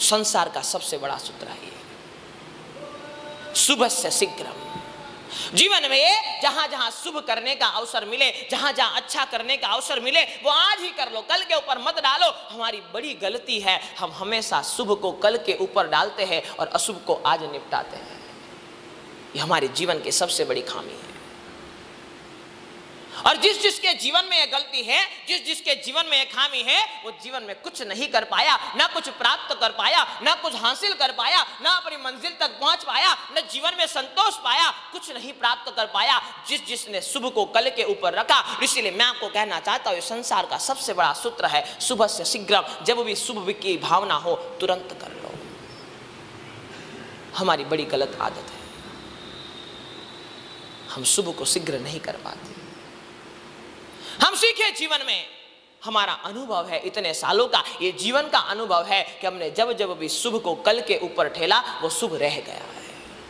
संसार का सबसे बड़ा सूत्र है ये। शुभ से शीघ्र जीवन में जहाँ जहाँ शुभ करने का अवसर मिले, जहाँ जहाँ अच्छा करने का अवसर मिले, वो आज ही कर लो, कल के ऊपर मत डालो। हमारी बड़ी गलती है, हम हमेशा शुभ को कल के ऊपर डालते हैं और अशुभ को आज निपटाते हैं। ये हमारे जीवन की सबसे बड़ी खामी है। और जिस जिसके जीवन में यह गलती है, जिस जिसके जीवन में यह खामी है, वो जीवन में कुछ नहीं कर पाया, ना कुछ प्राप्त कर पाया, ना कुछ हासिल कर पाया, ना अपनी मंजिल तक पहुँच पाया, न जीवन में संतोष पाया, कुछ नहीं प्राप्त कर पाया, जिस जिसने शुभ को कल के ऊपर रखा। इसीलिए मैं आपको कहना चाहता हूँ संसार का सबसे बड़ा सूत्र है, सुबह से शीघ्र जब भी शुभ की भावना हो, तुरंत कर लो। हमारी बड़ी गलत आदत है। हम शुभ को शीघ्र नहीं कर पाते। हम सीखे जीवन में। हमारा अनुभव है इतने सालों का। ये जीवन का अनुभव है कि हमने जब जब भी शुभ को कल के ऊपर ठेला, वो शुभ रह गया है।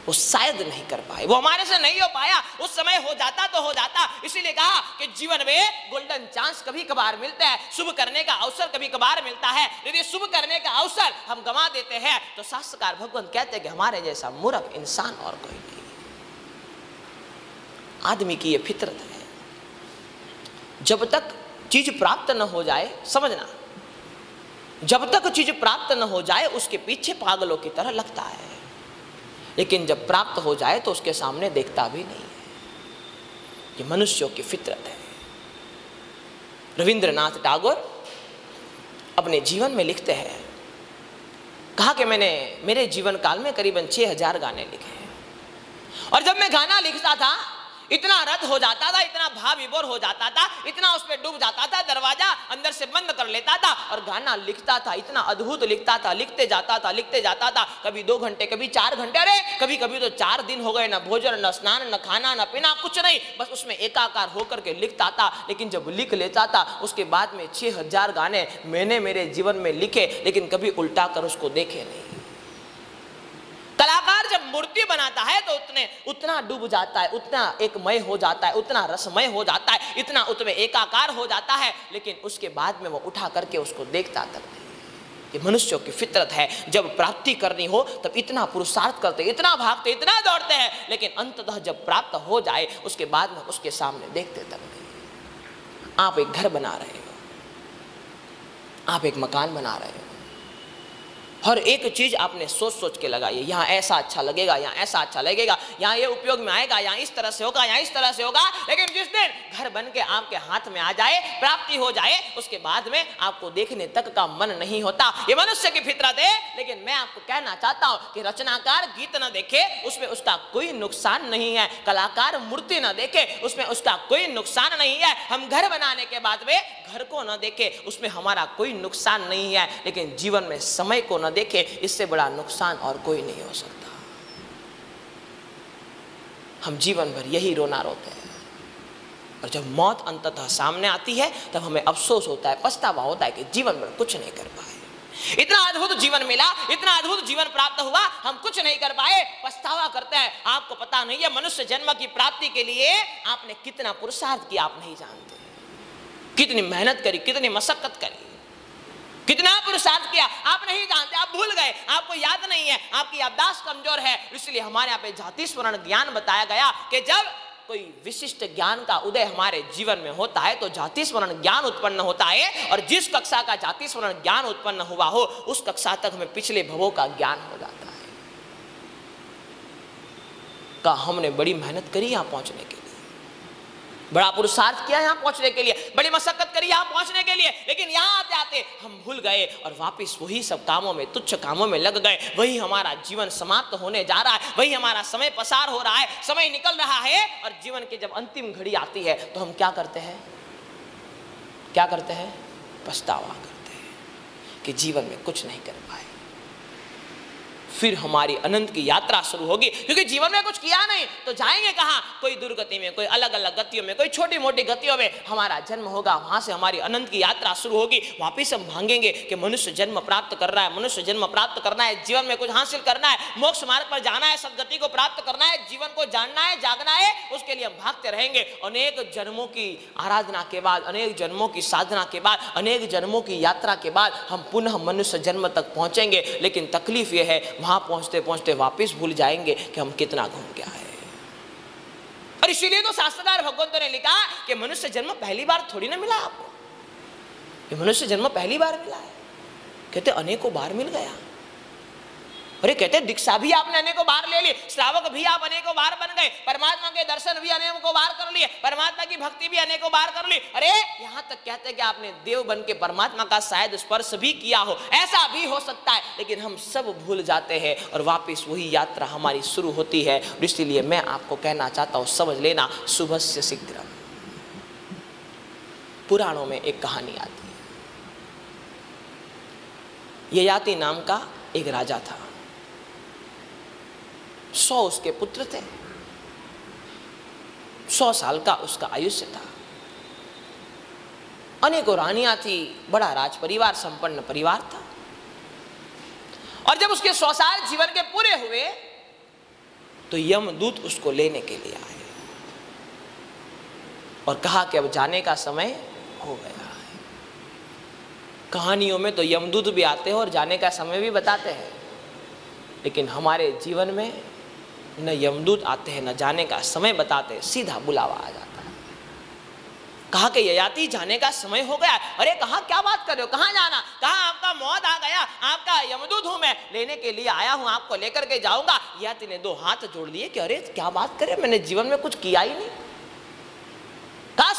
वो शायद नहीं कर पाए। वो हमारे से नहीं हो पाया। उस समय हो जाता तो हो जाता। इसीलिए कहा कि जीवन में गोल्डन चांस कभी कभार मिलता है। शुभ करने का अवसर कभी कभार मिलता है। यदि शुभ करने का अवसर हम गंवा देते हैं तो शास्त्रकार भगवान कहते हैं कि हमारे जैसा मूर्ख इंसान और कोई नहीं। आदमी की ये फितरत है। जब तक चीज़ प्राप्त न हो जाए, समझना। जब तक चीज़ प्राप्त न हो जाए, उसके पीछे पागलों की तरह लगता है। लेकिन जब प्राप्त हो जाए तो उसके सामने देखता भी नहीं है। ये मनुष्यों की फितरत है। रविंद्रनाथ टैगोर अपने जीवन में लिखते हैं। कहा कि मैंने, मेरे जीवन काल में करीबन छह हज़ार गाने लिखे हैं। और जब मैं गाना लिखता था इतना रद्द हो जाता था, इतना भाव विभोर हो जाता था, इतना उस पर डूब जाता था, दरवाज़ा अंदर से बंद कर लेता था और गाना लिखता था, इतना अद्भुत लिखता था, लिखते जाता था, लिखते जाता था। कभी दो घंटे, कभी चार घंटे, अरे कभी कभी तो चार दिन हो गए, ना भोजन, न स्नान, न खाना, न पीना, कुछ नहीं, बस उसमें एकाकार होकर के लिखता था। लेकिन जब लिख लेता था, उसके बाद में छह हज़ार गाने मैंने मेरे जीवन में लिखे, लेकिन कभी उल्टा कर उसको देखे नहीं। मूर्ति बनाता है तो उतने, उतना डूब जाता है, उतना एक मय हो जाता है, उतना रसमय हो जाता है, इतना उसमें एकाकार हो जाता है, लेकिन उसके बाद में वो उठा करके उसको देखता तक ये मनुष्यों की फितरत है। जब प्राप्ति करनी हो, तब इतना पुरुषार्थ करते, इतना भागते, इतना दौड़ते हैं, लेकिन अंततः जब प्राप्त हो जाए, उसके बाद में उसके सामने देखते तक आप एक घर बना रहे हो। आप एक मकान बना रहे हो। हर एक चीज़ आपने सोच सोच के लगाई है। यहाँ ऐसा अच्छा लगेगा, यहाँ ऐसा अच्छा लगेगा, यहाँ ये उपयोग में आएगा, यहाँ इस तरह से होगा, यहाँ इस तरह से होगा। लेकिन जिस दिन घर बन के आपके हाथ में आ जाए, प्राप्ति हो जाए, उसके बाद में आपको देखने तक का मन नहीं होता। ये मनुष्य की फितरत है, लेकिन मैं आपको कहना चाहता हूँ कि रचनाकार गीत न देखे, उसमें उसका कोई नुकसान नहीं है। कलाकार मूर्ति न देखे, उसमें उसका कोई नुकसान नहीं है। हम घर बनाने के बाद में घर को न देखे, उसमें हमारा कोई नुकसान नहीं है, लेकिन जीवन में समय को न देखे, इससे बड़ा नुकसान और कोई नहीं हो सकता। हम जीवन भर यही रोना रोते हैं। और जब मौत अंततः सामने आती है, तब हमें अफसोस होता है, पछतावा होता है कि जीवन भर कुछ नहीं कर पाए। इतना अद्भुत जीवन मिला, इतना अद्भुत जीवन प्राप्त हुआ, हम कुछ नहीं कर पाए, पछतावा करते हैं। आपको पता नहीं है, मनुष्य जन्म की प्राप्ति के लिए आपने कितना पुरुषार्थ किया, आप नहीं जानते। कितनी मेहनत करी, कितनी मशक्कत करी। कितना पुरुषार्थ किया, आप नहीं जानते, आप भूल गए, आपको याद नहीं है, आपकी याददाश्त कमज़ोर है। इसलिए हमारे यहाँ पे जाति स्मरण ज्ञान बताया गया कि जब कोई विशिष्ट ज्ञान का उदय हमारे जीवन में होता है तो जाति स्मरण ज्ञान उत्पन्न होता है और जिस कक्षा का जाति स्मरण ज्ञान उत्पन्न हुआ हो, उस कक्षा तक हमें पिछले भवों का ज्ञान हो जाता है। का हमने बड़ी मेहनत करी यहाँ पहुँचने के लिए। बड़ा पुरुषार्थ किया यहाँ पहुँचने के लिए, बड़ी मशक्कत करी यहाँ पहुँचने के लिए, लेकिन यहाँ आते आते, हम भूल गए और वापस वही सब कामों में, तुच्छ कामों में लग गए। वही हमारा जीवन समाप्त होने जा रहा है, वही हमारा समय पसार हो रहा है, समय निकल रहा है और जीवन की जब अंतिम घड़ी आती है तो हम क्या करते हैं? क्या करते हैं? पछतावा करते हैं कि जीवन में कुछ नहीं कर पाए। फिर हमारी अनंत की यात्रा शुरू होगी। क्योंकि जीवन में कुछ किया नहीं तो जाएँगे कहाँ? कोई दुर्गति में, कोई अलग अलग गतियों में, कोई छोटी मोटी गतियों में। हमारा जन्म होगा, वहाँ से हमारी अनंत की यात्रा शुरू होगी। वापिस हम भांगेंगे कि मनुष्य जन्म प्राप्त कर रहा है, मनुष्य जन्म प्राप्त करना है, जीवन में कुछ हासिल करना है, मोक्ष मार्ग पर जाना है, सदगति को प्राप्त करना है, जीवन को जानना है, जागना है, उसके लिए हम भागते रहेंगे। अनेक जन्मों की आराधना के बाद, अनेक जन्मों की साधना के बाद, अनेक जन्मों की यात्रा के बाद हम पुनः मनुष्य जन्म तक पहुँचेंगे। लेकिन तकलीफ़ यह है वहाँ पहुँचते पहुँचते वापस भूल जाएँगे कि हम कितना घूम के है। और इसीलिए तो शास्त्रदार भगवंत ने लिखा कि मनुष्य जन्म पहली बार थोड़ी ना मिला आपको। मनुष्य जन्म पहली बार मिला है। कहते, अनेकों बार मिल गया। अरे कहते दीक्षा भी आपने अनेकों बार ले ली, श्रावक भी आप अनेकों बार बन गए, परमात्मा के दर्शन भी अनेकों बार कर लिए, परमात्मा की भक्ति भी अनेकों बार कर ली। अरे, यहाँ तक कहते हैं कि आपने देव बन के परमात्मा का शायद स्पर्श भी किया हो, ऐसा भी हो सकता है, लेकिन हम सब भूल जाते हैं और वापिस वही यात्रा हमारी शुरू होती है इसलिए मैं आपको कहना चाहता हूँ, समझ लेना सुबह से शीघ्र पुराणों में एक कहानी आती है। ययाति नाम का एक राजा था। सौ उसके पुत्र थे। सौ साल का उसका आयुष्य था। अनेकों रानियाँ थी, बड़ा राज परिवार संपन्न परिवार था। और जब उसके सौ साल जीवन के पूरे हुए तो यमदूत उसको लेने के लिए आए। और कहा कि अब जाने का समय हो गया है। कहानियों में तो यमदूत भी आते हैं और जाने का समय भी बताते हैं। लेकिन हमारे जीवन में न यमदूत आते हैं, न जाने का समय बताते हैं, सीधा बुलावा आ जाता है। कहा कि ययाति, जाने का समय हो गया। अरे, कहा, क्या बात कर रहे हो? कहाँ जाना? कहा आपका मौत आ गया? आपका यमदूत हूँ मैं। लेने के लिए आया हूँ, आपको लेकर के जाऊँगा। ययाति ने दो हाथ जोड़ लिए कि अरे, क्या बात करे मैंने जीवन में कुछ किया ही नहीं।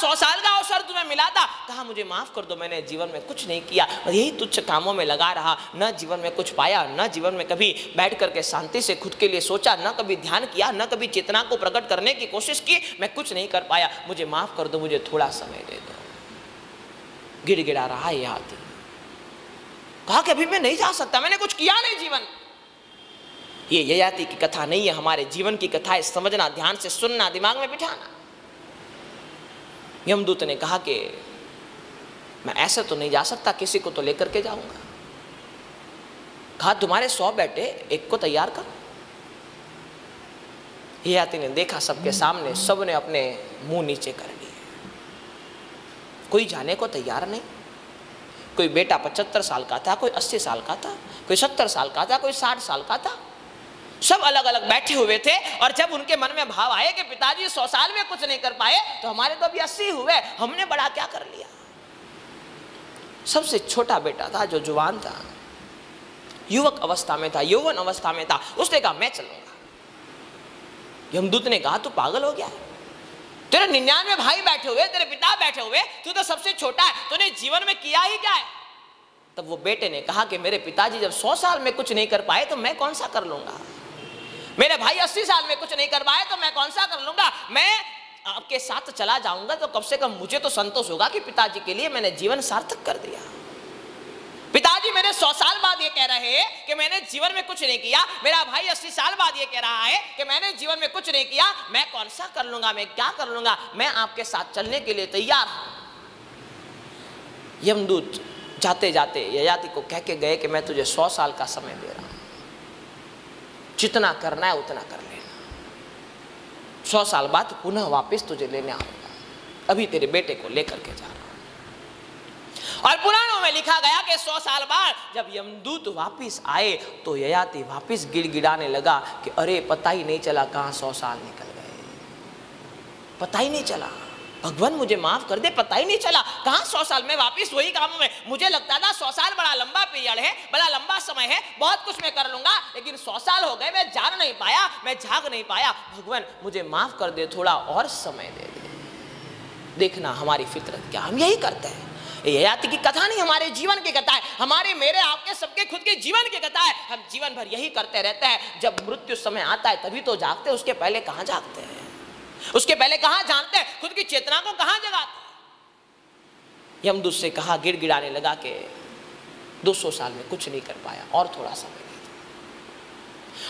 सौ साल का अवसर तुम्हें मिला था। कहा, मुझे माफ़ कर दो, मैंने जीवन में कुछ नहीं किया यही तुच्छ कामों में लगा रहा, न जीवन में कुछ पाया, न जीवन में कभी बैठ करके शांति से खुद के लिए सोचा, न कभी ध्यान किया, न कभी चेतना को प्रकट करने की कोशिश की, मैं कुछ नहीं कर पाया। मुझे माफ़ कर दो, मुझे थोड़ा समय दे दो। गिड़गिड़ा रहा है हाथी। कहा कि, अभी मैं नहीं जा सकता, मैंने कुछ किया नहीं जीवन। ये ययाति की कथा नहीं है, हमारे जीवन की कथा है समझना, ध्यान से सुनना, दिमाग में बिठाना। यमदूत ने कहा कि मैं ऐसे तो नहीं जा सकता, किसी को तो लेकर के जाऊँगा। कहा, तुम्हारे सौ बेटे एक को तैयार कर। हियाती ने देखा सबके सामने सबने अपने मुँह नीचे कर लिए। कोई जाने को तैयार नहीं। कोई बेटा पचहत्तर साल का था, कोई अस्सी साल का था, कोई सत्तर साल का था, कोई साठ साल का था। सब अलग अलग बैठे हुए थे और जब उनके मन में भाव आए कि पिताजी सौ साल में कुछ नहीं कर पाए तो हमारे तो अभी अस्सी हुए, हमने बड़ा क्या कर लिया? सबसे छोटा बेटा था जो जुवान था, युवक अवस्था में था, यौवन अवस्था में था, उसने कहा, मैं चलूँगा। यमदूत ने कहा, तू पागल हो गया? तेरे निन्यानवे भाई बैठे हुए, तेरे पिता बैठे हुए, तू तो सबसे छोटा है, तूने जीवन में किया ही क्या है? तब वो बेटे ने कहा कि मेरे पिताजी जब सौ साल में कुछ नहीं कर पाए तो मैं कौन सा कर लूँगा? मेरे भाई अस्सी साल में कुछ नहीं कर पाए तो मैं कौन सा कर लूँगा? मैं आपके साथ चला जाऊँगा तो कम से कम मुझे तो संतोष होगा कि पिताजी के लिए मैंने जीवन सार्थक कर दिया। पिताजी मेरे सौ साल बाद ये कह रहे हैं कि मैंने जीवन में कुछ नहीं किया। मेरा भाई अस्सी साल बाद ये कह रहा है कि मैंने जीवन में कुछ नहीं किया। मैं कौन सा कर लूँगा? मैं क्या कर लूँगा? मैं आपके साथ चलने के लिए तैयार हूँ। यमदूत जाते जाते ययाति को कह के गए कि मैं तुझे सौ साल का समय दे रहा हूँ। जितना करना है उतना कर लेना। सौ साल बाद पुनः वापस तुझे लेने आऊँगा। अभी तेरे बेटे को लेकर के जा रहा हूँ। और पुराणों में लिखा गया कि सौ साल बाद जब यमदूत वापिस आए तो ययाति वापिस गिड़गिड़ाने लगा कि अरे पता ही नहीं चला कहाँ सौ साल निकल गए। पता ही नहीं चला। भगवान मुझे माफ़ कर दे, पता ही नहीं चला। कहाँ सौ साल में वापिस वही काम में? मुझे लगता था सौ साल बड़ा लंबा पीरियड है, बड़ा लंबा समय है, बहुत कुछ मैं कर लूँगा, लेकिन सौ साल हो गए, मैं जान नहीं पाया, मैं झाग नहीं पाया। भगवान, मुझे माफ़ कर दे, थोड़ा और समय दे दे। देखना हमारी फितरत क्या, हम यही करते हैं। ययाति की कथा नहीं हमारे जीवन की कथा है, हमारे, मेरे, आपके, सबके, खुद के जीवन की कथा है। हम जीवन भर यही करते रहते हैं, जब मृत्यु समय आता है, तभी तो जागते उसके पहले कहाँ जागते हैं? उसके पहले कहा जानते हैं? खुद की चेतना को कहाँ जगाते यमदूत से कहा, गिड़गिड़ाने लगा के 200 साल में कुछ नहीं कर पाया, और थोड़ा समय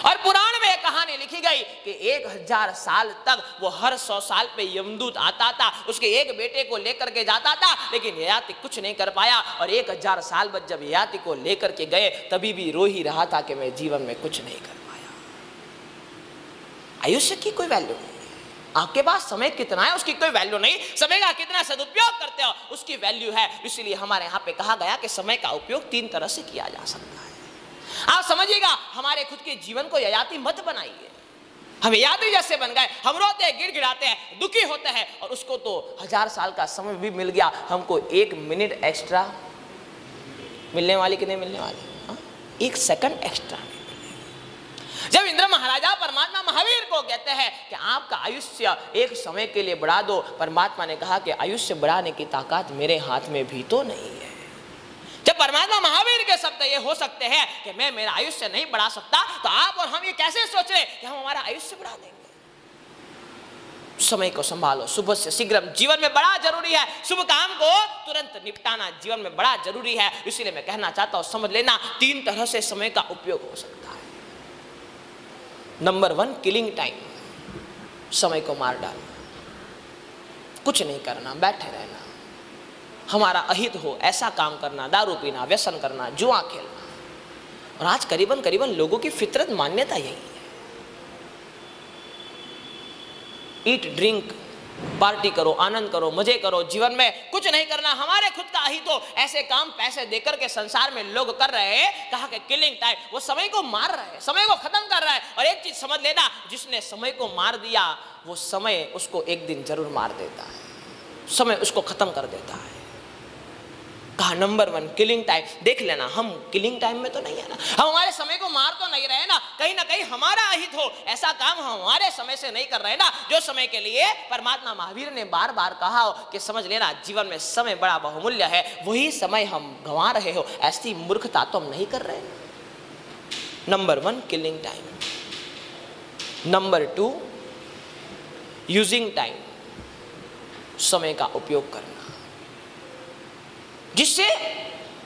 और पुराण में कहानी लिखी गई कि एक हज़ार साल तक वो हर सौ साल पे यमदूत आता था, उसके एक बेटे को लेकर के जाता था, लेकिन ययाति कुछ नहीं कर पाया, और एक हज़ार साल बाद जब ययाति को लेकर के गए, तभी भी रो ही रहा था कि मैं जीवन में कुछ नहीं कर पाया। आयुष्य की कोई वैल्यू नहीं। आपके पास समय कितना है, उसकी कोई वैल्यू नहीं। समय का कितना सदुपयोग करते हो, उसकी वैल्यू है। इसलिए हमारे यहाँ पे कहा गया कि समय का उपयोग तीन तरह से किया जा सकता है। आप समझिएगा, हमारे खुद के जीवन को ययाति मत बनाइए। हम यात्री जैसे बन गए, हम रोते हैं, गिड़गिड़ाते हैं, दुखी होते हैं, और उसको तो हज़ार साल का समय भी मिल गया। हमको एक मिनट एक्स्ट्रा मिलने वाली कि नहीं मिलने वाली? हा? एक सेकंड एक्स्ट्रा जब इंद्र महाराजा परमात्मा महावीर को कहते हैं कि आपका आयुष्य एक समय के लिए बढ़ा दो, परमात्मा ने कहा कि आयुष्य बढ़ाने की ताकत मेरे हाथ में भी तो नहीं है। जब परमात्मा महावीर के शब्द ये हो सकते हैं कि मैं मेरा आयुष्य नहीं बढ़ा सकता तो आप और हम ये कैसे सोच रहे कि हम हमारा आयुष्य बढ़ा देंगे? समय को संभालो, सुबह से शीघ्र जीवन में बड़ा ज़रूरी है। शुभ काम को तुरंत निपटाना जीवन में बड़ा ज़रूरी है। इसीलिए मैं कहना चाहता हूँ, समझ लेना, तीन तरह से समय का उपयोग हो सकता है। नंबर वन किलिंग टाइम समय को मार डालना। कुछ नहीं करना, बैठे रहना। हमारा अहित हो, ऐसा काम करना, दारू पीना, व्यसन करना, जुआ खेलना। और आज करीबन करीबन लोगों की फितरत, मान्यता यही है। ईट ड्रिंक पार्टी करो, आनंद करो, मज़े करो, जीवन में कुछ नहीं करना, हमारे खुद का ही तो ऐसे काम पैसे देकर के संसार में लोग कर रहे हैं, कहा कि किलिंग टाइम वो समय को मार रहे हैं, समय को खत्म कर रहा है, और एक चीज़ समझ लेना, जिसने समय को मार दिया, वो समय उसको एक दिन ज़रूर मार देता है, समय उसको खत्म कर देता है। कहा नंबर वन किलिंग टाइम देख लेना, हम किलिंग टाइम में तो नहीं है ना। हम हमारे समय को मार तो नहीं रहे ना। कहीं ना कहीं हमारा अहित हो। ऐसा काम हम हमारे समय से नहीं कर रहे ना, जो समय के लिए परमात्मा महावीर ने बार बार कहा हो कि समझ लेना, जीवन में समय बड़ा बहुमूल्य है। वही समय हम गंवा रहे हो। ऐसी मूर्खता तो हम नहीं कर रहे। Number one killing time number two using time समय का उपयोग करना। Tu sais,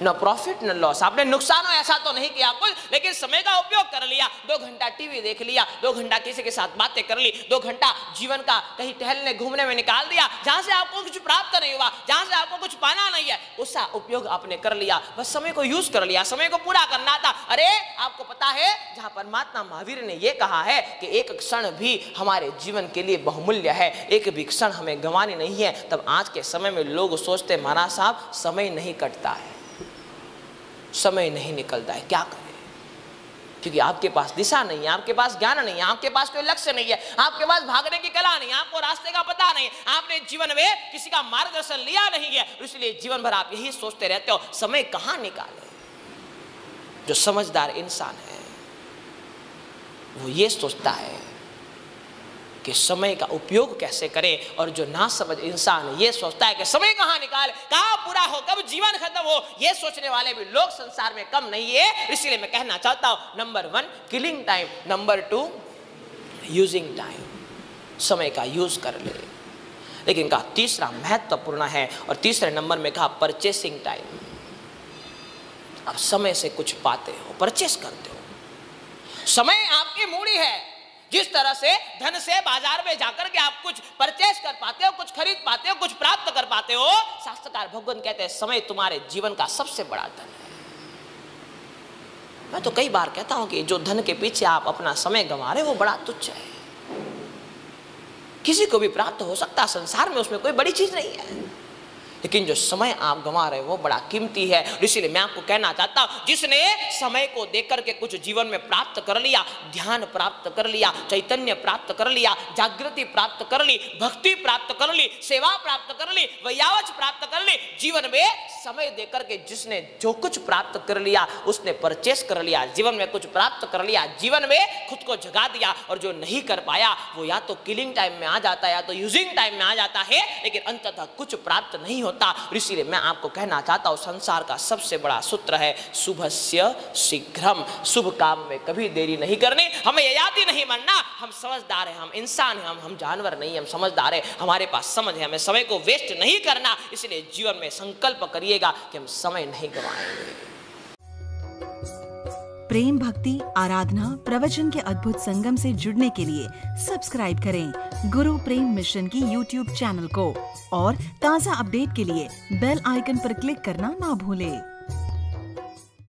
न प्रॉफिट न लॉस आपने नुकसान हो ऐसा तो नहीं किया कुछ लेकिन समय का उपयोग कर लिया, दो घंटा टीवी देख लिया, दो घंटा किसी के साथ बातें कर ली, दो घंटा जीवन का कहीं टहलने, घूमने में निकाल दिया, जहाँ से आपको कुछ प्राप्त नहीं हुआ, जहाँ से आपको कुछ पाना नहीं है, उसका उपयोग आपने कर लिया, बस समय को यूज़ कर लिया, समय को पूरा करना था। अरे, आपको पता है, जहाँ परमात्मा महावीर ने यह कहा है कि एक क्षण भी हमारे जीवन के लिए बहुमूल्य है, एक भी क्षण हमें गंवानी नहीं है, तब आज के समय में लोग सोचते महाराज साहब, समय नहीं कटता है। समय नहीं निकलता है। क्या करें? क्योंकि आपके पास दिशा नहीं है, आपके पास ज्ञान नहीं है, आपके पास कोई लक्ष्य नहीं है, आपके पास भागने की कला नहीं है, आपको रास्ते का पता नहीं, आपने जीवन में किसी का मार्गदर्शन लिया नहीं है, इसलिए जीवन भर आप यही सोचते रहते हो, समय कहाँ निकाले? जो समझदार इंसान है, वो ये सोचता है कि समय का उपयोग कैसे करें और जो ना समझ इंसान ये सोचता है कि समय कहाँ निकाल, कहाँ पूरा हो, कब जीवन खत्म हो, ये सोचने वाले भी लोग संसार में कम नहीं है। इसलिए मैं कहना चाहता हूँ number one killing time number two using time समय का यूज़ कर ले। लेकिन कहा तीसरा महत्वपूर्ण है और तीसरे नंबर में कहा परचेसिंग टाइम आप समय से कुछ पाते हो परचेस करते हो। समय आपकी मूड़ी है। जिस तरह से धन से बाज़ार में जाकर के आप कुछ परचेस कर पाते हो, कुछ खरीद पाते हो, कुछ प्राप्त कर पाते हो, शास्त्रकार भगवान कहते हैं, समय तुम्हारे जीवन का सबसे बड़ा धन है। मैं तो कई बार कहता हूँ कि जो धन के पीछे आप अपना समय गंवा रहे वो बड़ा तुच्छ है। किसी को भी प्राप्त हो सकता संसार में उसमें कोई बड़ी चीज़ नहीं है। लेकिन जो समय आप गंवा रहे वो बड़ा कीमती है। इसीलिए मैं आपको कहना चाहता हूँ, जिसने समय को देख करके कुछ जीवन में प्राप्त कर लिया, ध्यान प्राप्त कर लिया, चैतन्य प्राप्त कर लिया, जागृति प्राप्त कर ली, भक्ति प्राप्त कर ली, सेवा प्राप्त कर ली, वैयावच प्राप्त कर ली, जीवन में समय देकर के जिसने जो कुछ प्राप्त कर लिया, उसने परचेस कर लिया, जीवन में कुछ प्राप्त कर लिया, जीवन में खुद को जगा दिया, और जो नहीं कर पाया, वो या तो किलिंग टाइम में आ जाता है, या तो यूजिंग टाइम में आ जाता है, लेकिन अंततः कुछ प्राप्त नहीं होता। होता। इसीलिए मैं आपको कहना चाहता हूँ, संसार का सबसे बड़ा सूत्र है शुभ से शीघ्रम। शुभ काम में कभी देरी नहीं करनी। हमें याद ही नहीं मानना। हम समझदार हैं, हम इंसान हैं, हम हम जानवर नहीं हम समझदार हैं। हमारे पास समझ है, हमें समय को वेस्ट नहीं करना। इसलिए जीवन में संकल्प करिएगा कि हम समय नहीं गंवाएँगे। प्रेम भक्ति, आराधना, प्रवचन के अद्भुत संगम से जुड़ने के लिए सब्सक्राइब करें गुरु प्रेम मिशन की यूट्यूब चैनल को और ताज़ा अपडेट के लिए बेल आइकन पर क्लिक करना ना भूलें।